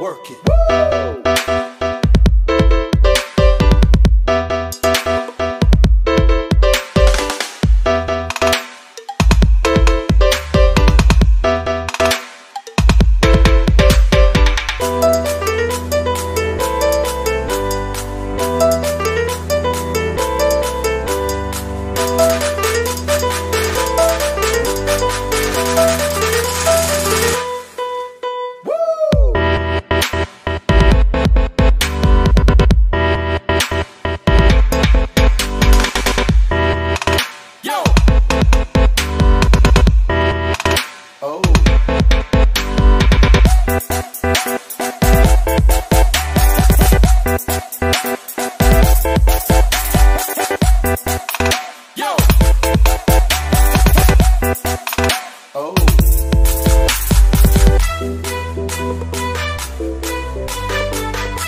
Work it. Yo.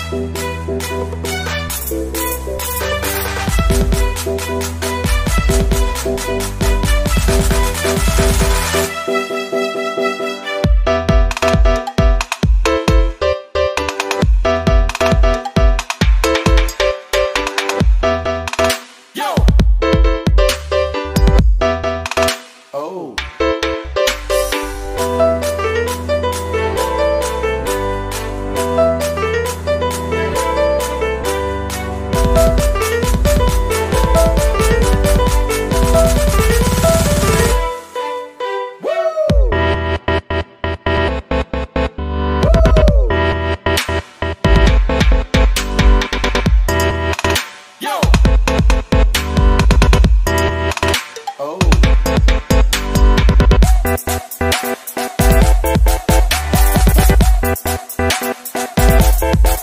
Yo. Bye.